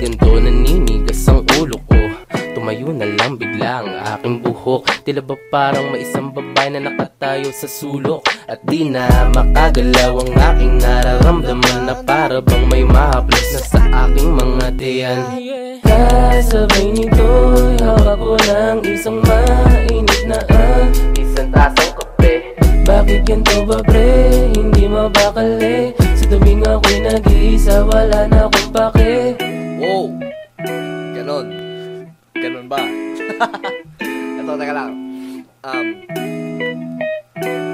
ganito naninigas ang ulo ko. Tumayo na lang bigla ang aking buhok. Tila ba parang may isang babae na nakatayo sa sulok? At di na makagalaw ang aking nararamdaman Na para bang may mahaplas na sa aking mga tiyan. Kasabay nito'y hawak ko ng isang mainit na ah Isang tasang kape. Bakit ganito ba pre? Hindi mabakali Sa tuwing ako'y nag-iisa Wala na akong pake Wow! Ganon. Ganon ba? Ito, teka lang. Um,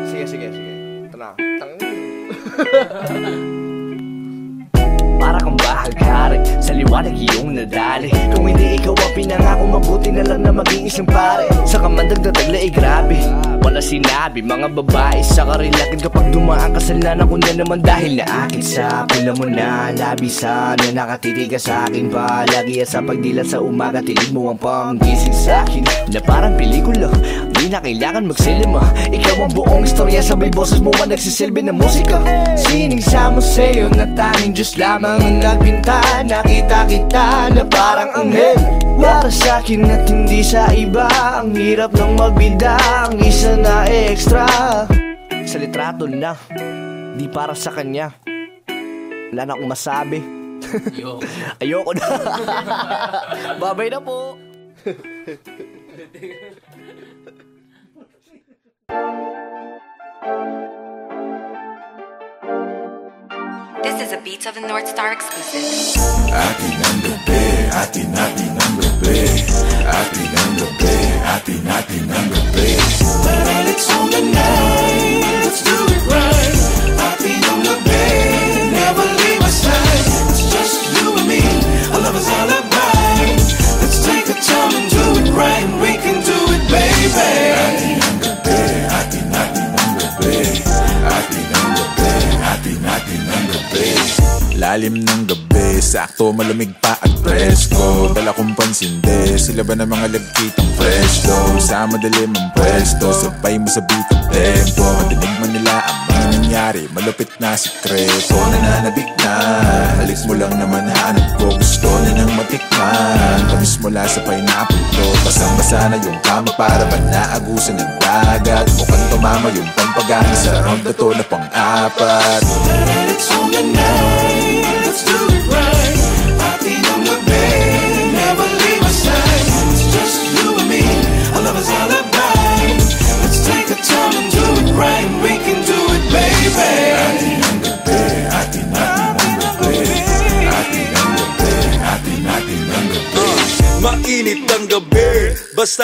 sige, sige, sige. Ito na. Para kang bahaghari Sa liwanag iyong nadali. Kung hindi ikaw ang pinangako Mabuti na lang na maging isang pare. Sa kamandag na tagla ay grabe Wala sinabi Mga babae sa karilakin Kapag dumaan ka sa lana Kung na naman dahil na akin. Sa Pula mo na labisan Na nakatitig ka sa akin Palagi sa pagdilat sa umaga Tilig mo ang panggising sa akin. Na parang pelikula Di na kailangan magsilima. Ikaw ang buong istorya Sabay boses mo man nagsisilbi ng musika. Sining mo sa'yo na tanging Diyos lamang ang Nakita kita na parang anghel. Para sa'kin at hindi sa iba Ang hirap ng magbida Ang isa na extra. Sa litrato na Di para sa kanya. Wala na akong masabi. Yo Ayoko na. Babay na po This is a Beats of the North Star exclusive. Ba na mga lagkitang dough Sa madilim ang pwesto, sabay mo sa beat ang tempo. Madinig man nila ang mga nangyari, malupit na sikreto. Nananabik na, halik mo lang naman hanap ko. Gusto na nang matikman, tamis mula sa pineapple ko. Basang-basa na yung kama para ba naagusan ng dagat? Mukhang tumama yung pampagana sa round na to na pang-apat It's on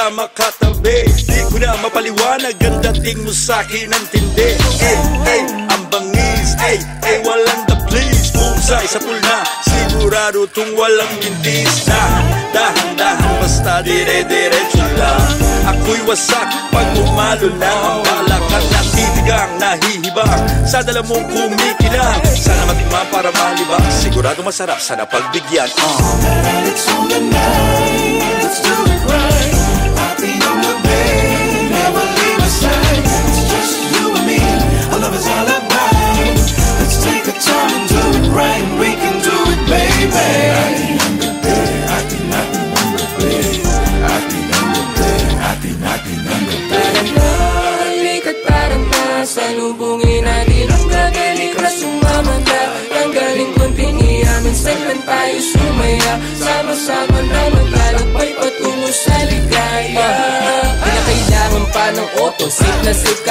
basta makatabi. Di ko na mapaliwanag ang dating mo sa'kin ang tindi. Eh, eh, ang bangis, eh, eh, walang the please. Pusay sa pulna, sigurado tong walang mintis Dahan, dahan, dahan, basta dire-diretso lang Ako'y wasak pag umalo lang Ang balakang natitigang, nahihibang Sa dala mong kumikinang Sana matikman para malibang Sigurado masarap, sana pagbigyan uh. It's on the night, let's do it right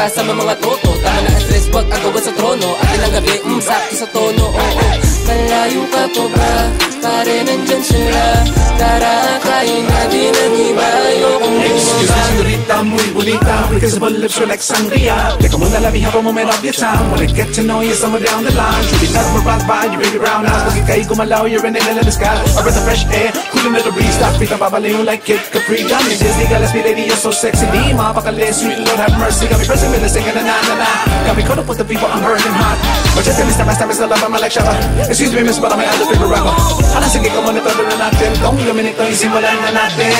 na safe ka sa mga toto Tama na ang stress wag agawa sa trono. At ilang gabi, mm, sa tono. Oo, malayo ka pa ba? Pare nandyan sila Tara, kain iba Excuse me, muy bonita kissable lips like sangria Teka muna labi habang moment of your time Wanna get to know you somewhere down the line. Truly not around by your baby brown eyes. Pag ika'y gumalaw, you're an alien in the sky. A breath of fresh air, cooling the breeze. Stop beat, babalayo like Kid Capri Got me Disney, be lady, you're so sexy Di mapakali, sweet Lord have mercy. Got me pressing with singing na na na na. Got me caught up with the people, I'm burning hot. But just in this time, my time is the love, I'm like Shabba Excuse me, miss, but I'm the favorite rapper Hala, sige, come on, ito na natin. Kung gaminito, isimulan na natin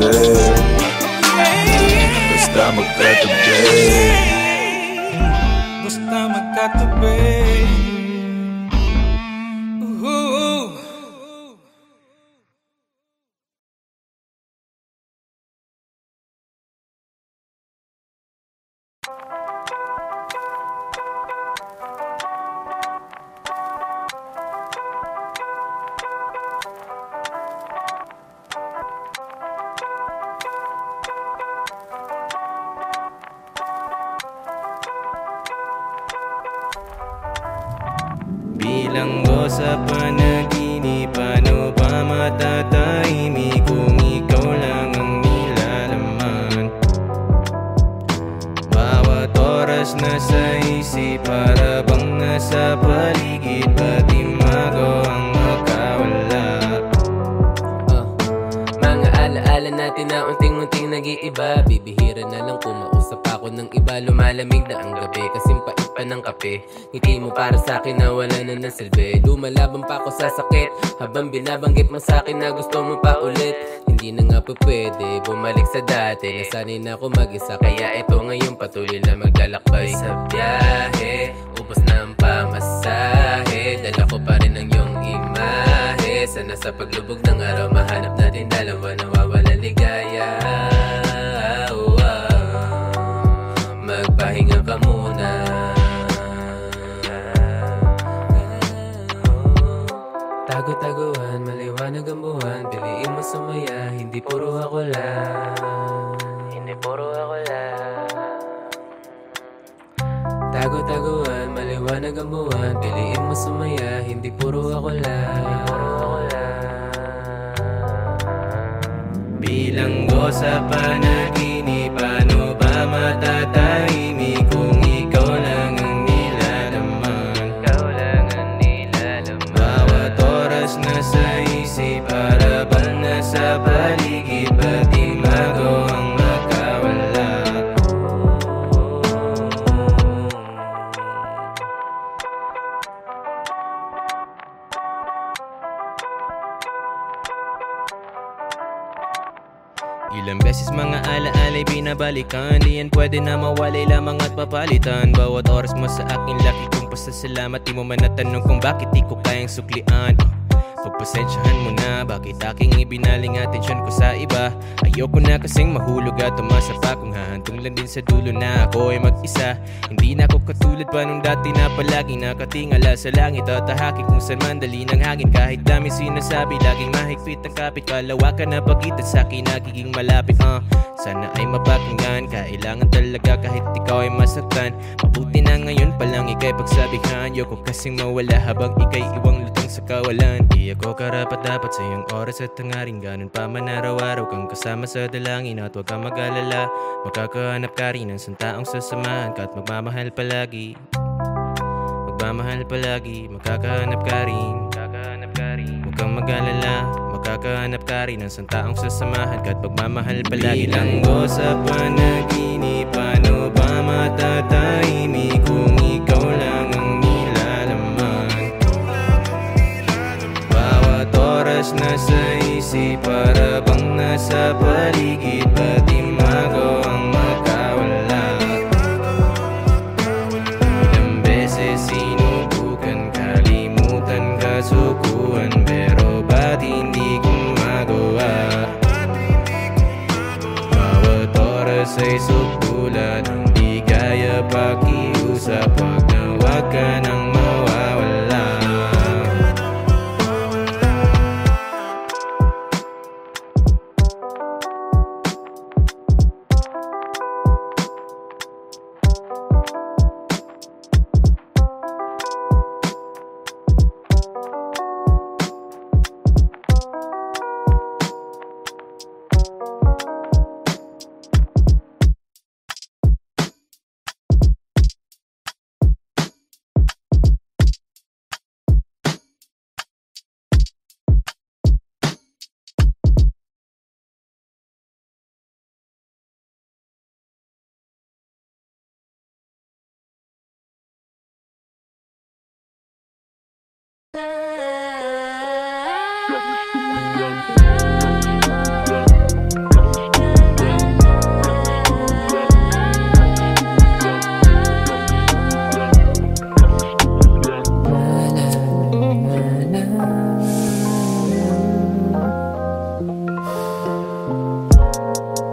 magkatabi Basta magkatabi Basta magkatabi Kumausap ako ng iba Lumalamig na ang gabi. Kasing pait pa ng kape. Ngiti mo para sa akin na wala na ng silbi Lumalaban pa ako sa sakit Habang binabanggit mo sa akin na gusto mo pa ulit. Hindi na nga po pwede bumalik sa dati. Nasanay na ako mag-isa Kaya ito ngayon patuloy na maglalakbay. Sa biyahe Ubos na ang pamasahe. Dala ko pa rin ang iyong imahe. Sana sa paglubog ng araw Mahanap natin dalawa Nawawala ligaya hindi puro ako lang. Hindi puro ako lang. Tago-taguan, maliwanag ang buwan Piliin mo sumaya, hindi puro ako lang. Hindi puro ako lang. Bilanggo sa panaginip pwede na mawalay lamang at papalitan. Bawat oras mo sa akin laki kong pasasalamat. Di mo man natanong kung bakit di ko kayang suklian Pagpasensyahan mo na Bakit aking ibinaling atensyon ko sa iba? Ayoko na kasing mahulog at umasa pa Kung hahantong lang din sa dulo na ako ay mag-isa. Hindi na ako katulad pa nung dati na palagi Nakatingala sa langit at tahakin Kung saan mandali ng hangin. Kahit dami sinasabi Laging mahigpit ang kapit. Kalawakan na pagitan sa akin Nagiging malapit. Uh. Sana ay mapakinggan. Kailangan talaga kahit ikaw ay masaktan. Mabuti na ngayon palang ikay pagsabihan. Yoko kasing mawala habang ikay iwang lutang sa kawalan Di ako karapat dapat sa iyong oras at hangarin Ganun pa man araw-araw kang kasama sa dalangin At huwag kang mag-alala. Makakahanap ka rin ng santaong sasamahan ka At magmamahal palagi. Magmamahal palagi Makakahanap ka rin. Makakahanap ka rin. Huwag kang mag-alala Makakahanap ka rin ng santaong sasamahan ka At magmamahal palagi. Bilanggo sa panaginip Paano ba matatahimik Kung ikaw lang oras Nasa isip para bang nasa paligid Ba't di magawang makawala Ilang beses sinubukan Kalimutan kasukuan Pero ba't hindi kong magawa Bawat oras ay sukulan Hindi kaya pakiusap Pag nawa ka ng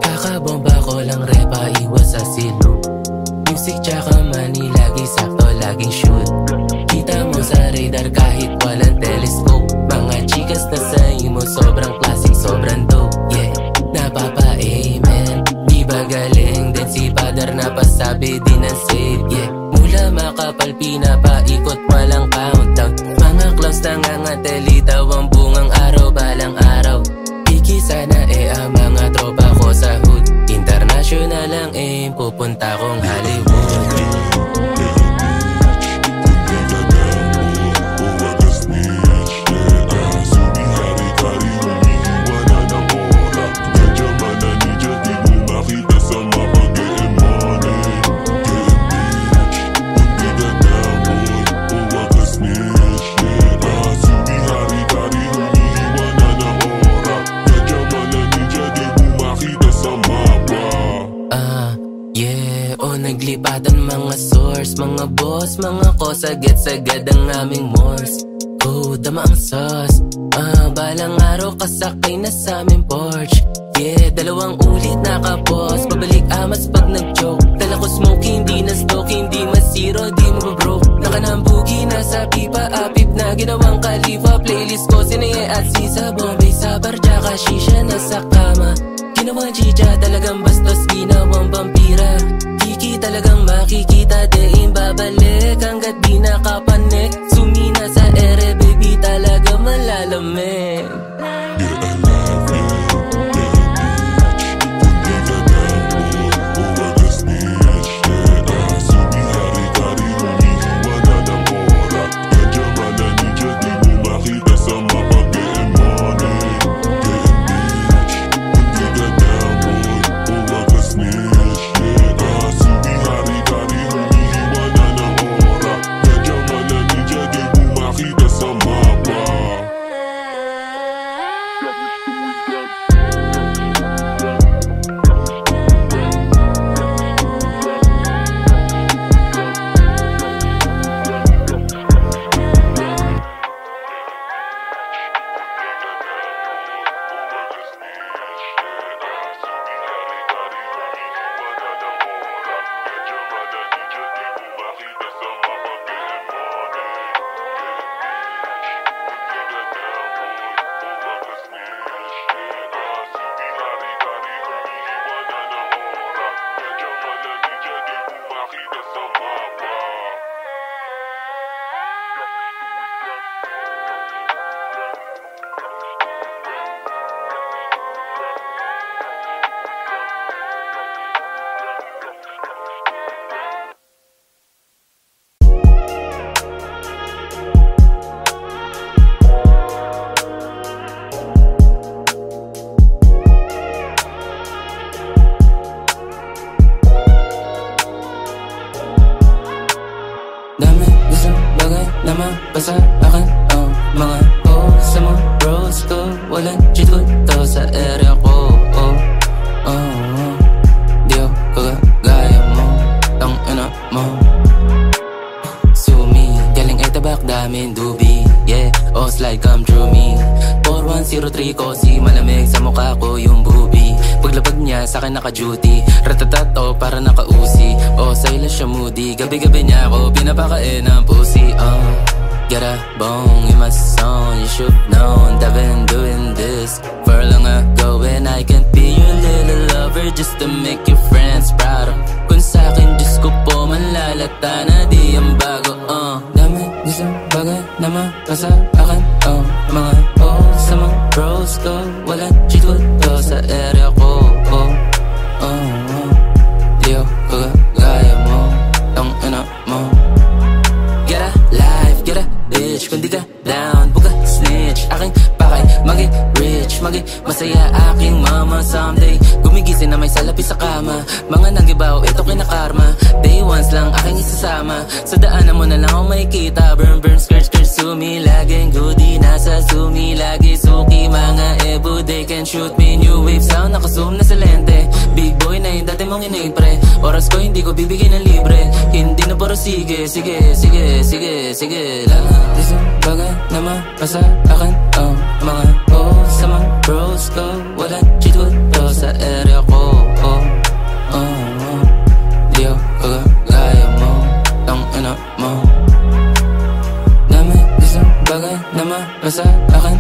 Kakabomba lang repa, iwas sa silo. Music tsaka money, lagi sakto, laging shoot radar kahit walang telescope. Mga chikas na sa imo, sobrang classic, sobrang dope Yeah, napapa-amen Di ba galing din si Father na pasabi din ang save Yeah, mula makapal, pinapaikot, walang countdown. Mga clowns nangangatili, ang bungang araw, balang araw. Iki sana eh ang mga tropa ko sa hood. International ang aim, pupunta kong na mapasa akin oh, Mga ko sa mga bros ko. Walang cheat code to sa area ko. Oh, oh, oh. Di ako kagaya mo. Tang ina mo. Sumi, galing ay tabak daming dubi. Yeah, oh slide come through me. 4103 ko si malamig sa mukha ko yung bubi Paglapag niya sa akin naka-duty. Ratatato para naka-uzi Oh, sa'yo siya moody. Gabi-gabi niya ako pinapakain ng pussy. Oh, get a bone in my song You should know I've been doing this for long ago. And I can be your little lover Just to make your friends proud Kung sa'kin, Diyos ko po Manlalata na di ang bago. Oh, dami isang bagay na makasa akin. Oh, mga oh, sa mga bros ko Walang cheat sa area ko Oh, oh, oh. Di ako kagaya mo Ang ina mo. Get a life, get a bitch. Kung di ka down, buka snitch. Aking pakay, maging rich Maging masaya mama someday Gumigising na may salapi sa kama. Mga nanggibaw, ito kinakarma Day ones lang aking isasama. Sa daanan mo na lang ako makikita. Burn, burn, skirt, skirt, sumi. Laging goodie, nasa sumi. Lagi suki, mga ebo They can shoot me, new wave sound Nakazoom na sa lente. Big boy na yung dati mong inipre Oras ko hindi ko bibigyan ng libre. Hindi na puro sige, sige, sige, sige, sige Lahat isang bagay na mapasa akin Oh, mga oh, sa mga bros ko Wala sa area ko Oh, oh, oh. Di ako kagaya mo Ang ina mo. Dami isang bagay na mapasa akin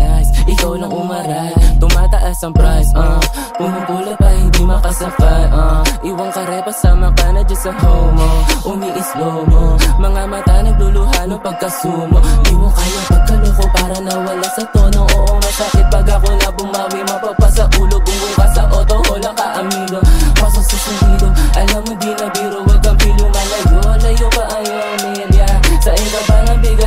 napapanice, ikaw lang umaray. Tumataas ang price, uh. Pumupula pa, hindi makasakay, uh. Iwang karepa, sama ka na dyan sa homo. Umi-slow mo Mga mata nagluluha no pagkasumo. Di mo kaya pagkaloko para nawala sa tono. Oo, masakit pag ako na bumawi. Mapapasa ulo, bungong ka sa auto. Hola ka, amigo. Pasok sa sulido Alam mo di na biro, wag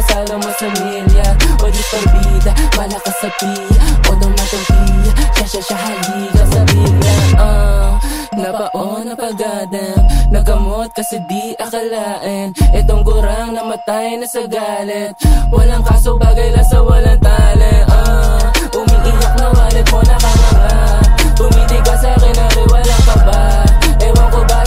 ba alam mo sa milya. O di parbida, malakas sa piya. O dumatong siya siya siya haliga sa bigla Ah, nabaon na pagadam Nagamot kasi di akalain. Itong gurang namatay na sa galit. Walang kaso bagay lang sa walang talent. Ah, umiiyak na wallet mo nakanganga Tumiti ka sa akin na rin walang kaba. Ewan ko ba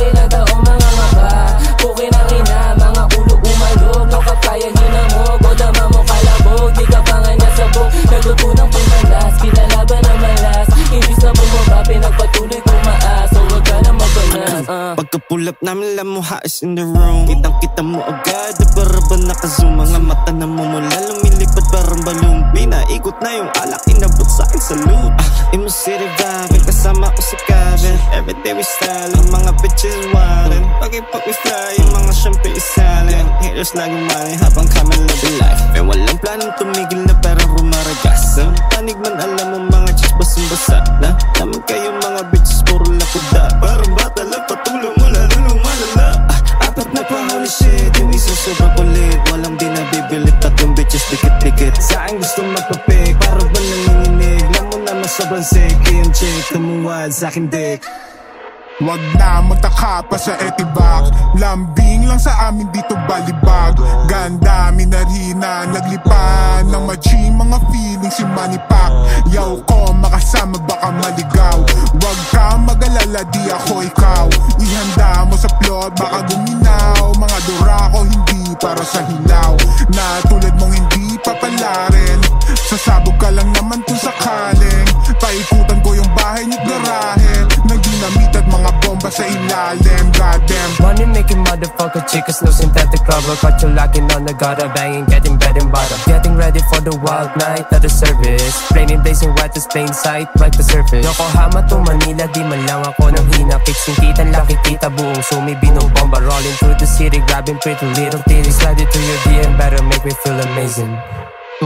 Up namin, lamuha is in the room. Kitang kita mo agad, para ba nakazoom Mga mata na mumula, lumilipad parang balloon. Pinaikot na yung alak, inabot sa akin sa loot ah, Imo City vibing, kasama ko si Kevin. Everyday we styling, mga bitches wildin. Pag-ipag we fly, yung mga syempre isalin Haters laging money habang kami living life. Eh walang planong tumigil na parang rumaragas. Ang panig man alam mo mga chicks basang-basa na. Naman kayo mga bitches gusto magpapik Para ba nanginginig? Alam mo naman sobrang sick chick. Tumuwad sa akin dick. Wag na magtaka pa sa etibak Lambing lang sa amin dito balibag. Ganda, minarina, naglipan Ng machi, mga feeling si Manny Pac. Yaw ko, makasama baka maligaw. Wag ka mag-alala, di ako ikaw. Ihanda mo sa plot, baka guminaw. Mga dura ko hindi para sa hilaw. Na tulad mong hindi papalarin. Sasabog ka lang naman kung sakaling. Paikutan ko yung bahay niyo't garahe dinamit at mga bomba sa ilalim Goddamn. Money making motherfucker chicas, no synthetic rubber Caught you locking on the gutter, banging, getting bed and butter. Getting ready for the wild night at the service. Plain blazing wet as plain sight, right the surface. Yokohama to Manila, di man lang ako nang hina. Fixing kita, nakikita buong sumi Binobomba, rolling through the city Grabbing pretty little titties. Slide it to your DM, better make me feel amazing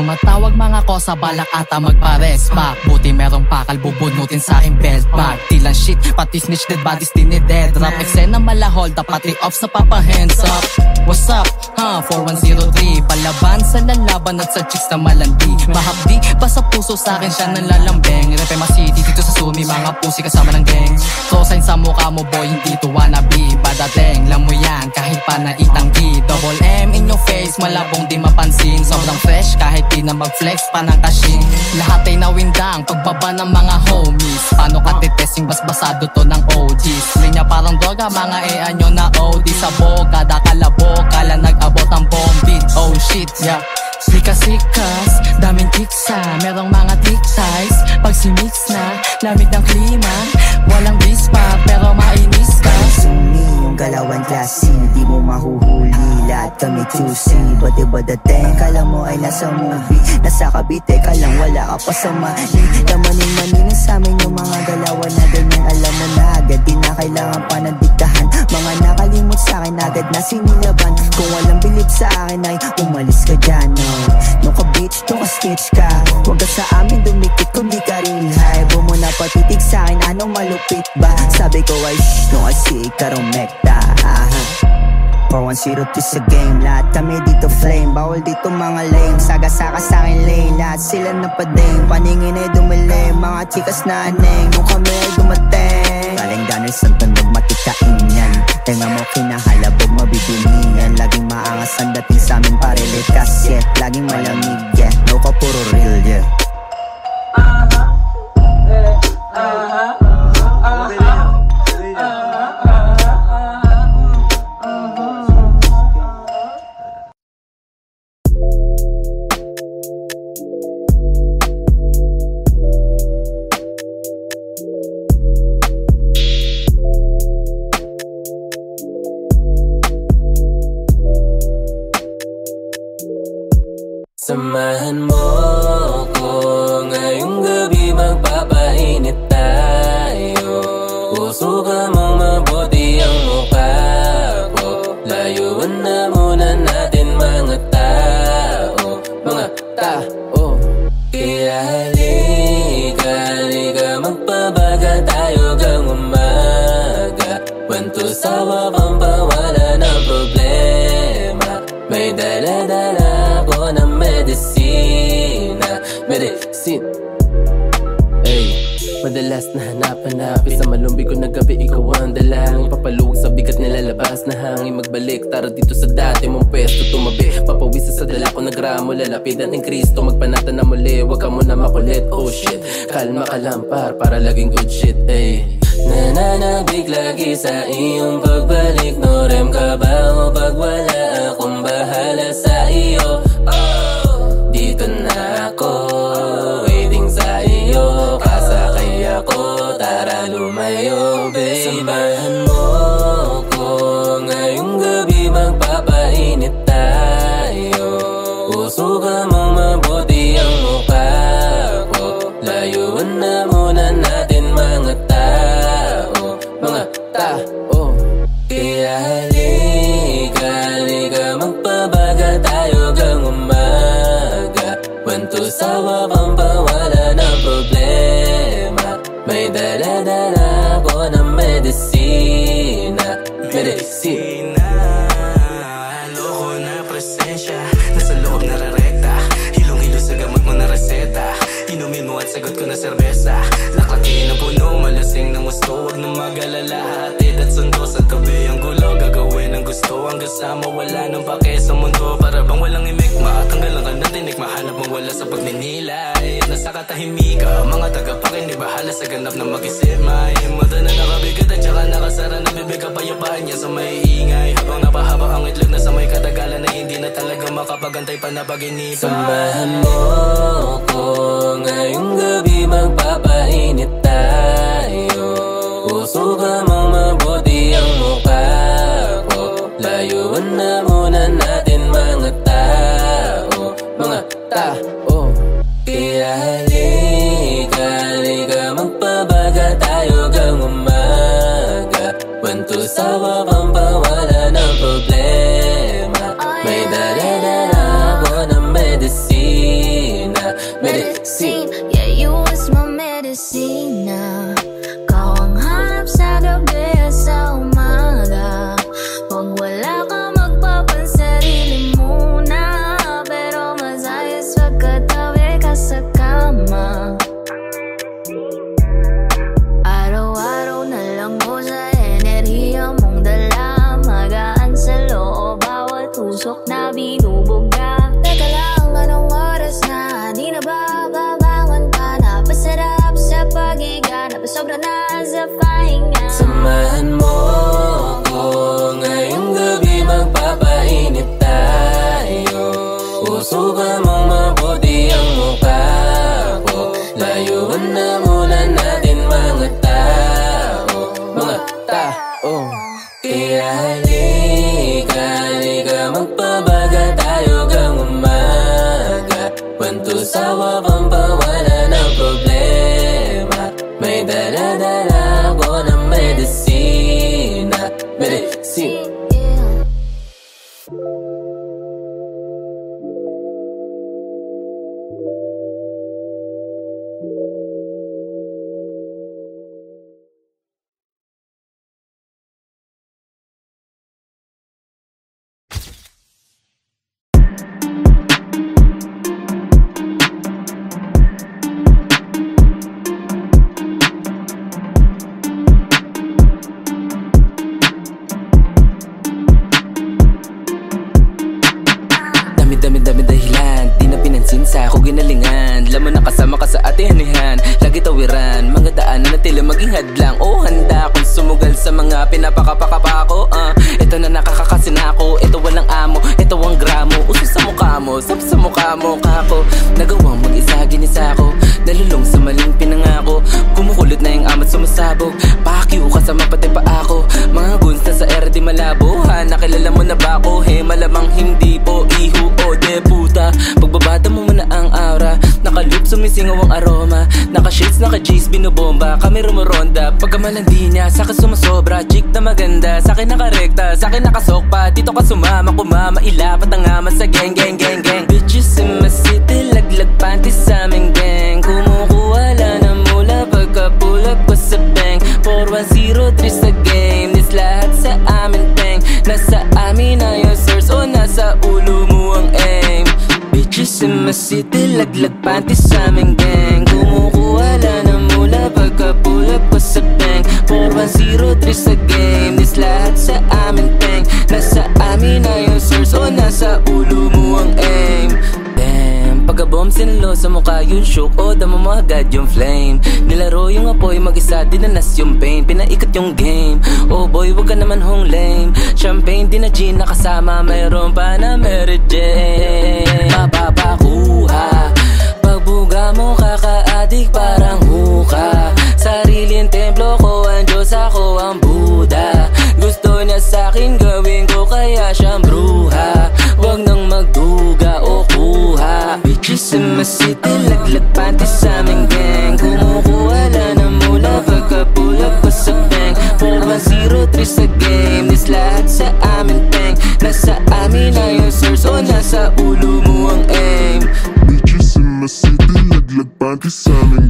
Tumatawag mga ko sa balak ata magpares back Buti merong pakal bubunutin sa aking belt bag. Tilang shit, pati snitch dead bodies dinided Rap eksena malahol, dapat i-off sa papa hands up. What's up? Ha, 4103 Palaban sa lalaban at sa chicks na malandi. Mahapdi, pa sa puso sa akin siya nalalambeng? Repema City, dito sa Sumi Mga pusi kasama ng gang. So sign sa mukha mo boy, hindi to wannabe Badateng, lam mo yan, kahit pa na itanggi Double M in your face, malabong di mapansin. Sobrang fresh, kahit di na mag-flex pa ng kashin Lahat ay nawindang, pagbaba ng mga homies. Paano ka titesting, basbasado to ng OGs Linya parang droga, mga ea nyo na OD Sa boga, dakalabo, kala nag-abot ang bomb beat Oh shit, yeah. Sikas-sikas, daming tiksa. Merong mga tic-ties Pag simix na, lamig ng klima. Walang bispa, pero mainis ka. Sumi yung galawan klase Di mo mahuhuli Lahat kami choosy Ba't iba dating? Kala mo ay nasa movie. Nasa kabite ka lang Wala ka pa sa mali. Lamanin maninin sa amin yung mga galawan na ganyan. Alam mo na agad Di na kailangan pa ng diktahan. Mga nakalimot sa akin agad na sinilaban. Kung walang bilib sa akin ay Umalis ka dyan no. Nung ka bitch, nung ka sketch ka. Huwag ka sa amin dumikit kung di ka real high. Huwag mo na patitig sa akin Anong malupit ba? Sabi ko ay shh Nung kasi ikaw mekta Aha 410 sa game. Lahat kami dito flame. Bawal dito mga lame. Saga-saka sa akin lane. Lahat sila napading Paningin ay dumilim. Mga chikas na aneng Nung kami ay dumating. Galing ganay sa tunog matikain yan. Tenga mo kinahalabog mabibiningan Laging maangas ang dating sa amin pare likas yeah. Laging malamig yeah. No puro real yeah gramo Lalapidan ng Kristo, magpanata na muli Huwag ka muna makulit, oh shit. Kalma ka lang par, para laging good shit, ay Nananabig lagi sa iyong pagbalik. No rem ka ba o pag wala akong bahala sa iyo? Oh, dito na ako Waiting sa iyo. Kasakay ako Tara lumayo babe Samahan Sim. Bahala sa ganap na mag-isip. Maayim mo na nakabigat at saka nakasara. Na bibig Kapayapaan niya sa may ingay. Habang napahaba ang itlog na sa may katagalan Na hindi na talaga makapagantay pa na pag-inipan Samahan mo ko ngayong gabi Magpapainit tayo. Puso ka mong mabuti ang mukha ko. Layuan na muna natin mga tao. Mga tao ko Layuan sa mga pinapakapakapa ko uh, Ito na nakakakasin ako Ito walang amo Ito ang gramo. Uso sa mukha mo Sap sa mukha mo kako. Nagawang mag-isa ginisa ko Nalulong sa maling pinangako. Kumukulot na yung amat sumasabog. Pakyo kasama pati pa ako Mga guns na sa di malabo ha? Nakilala mo na ba ako? He malamang hindi po Iho o de puta. Pagbabata mo muna ang aura Nakaloop sumisingaw ang naka-G's, binobomba Kami rumuronda Pagkamalandi niya Sa'kin sumasobra. Chick na maganda Sa'kin nakarekta Sa'kin nakasokpa. Dito ka sumama Kumama Ilapat ang ama sa gang gang gang gang. Bitches in my city Laglag panty sa aming gang. Kumukuha lang ng mula Pagka pull up ko sa bank. 4103 sa game This lahat sa amin peng Nasa amin na yung source O nasa ulo mo ang aim. Bitches in my city Laglag panty sa aming gang 4103 sa game. This lahat sa amin peng Nasa amin na yung source O nasa ulo mo ang aim. Damn, pagka-bomb sinalo sa mukha yung shook O damo mo agad yung flame. Nilaro yung apoy mag-isa dinanas yung pain. Pinaikot yung game. Oh boy, wag ka naman hong lame. Champagne, di na gin nakasama Mayroon pa na Mary Jane Mapapakuha. Pagbuga mo kaka-adik parang huka. Sariling templo ko ang Diyos ako ang Buddha. Gusto niya sa'kin gawin ko kaya siyang bruha. Huwag nang magduga o kuha. Bitches in my city Laglag panty sa aming gang. Kumukuha lang ng mula Pagka pull up ko sa bank. 4103 sa game This lahat sa amin peng. Nasa amin na yung source O nasa ulo mo ang aim. Bitches in my city Laglag panty sa aming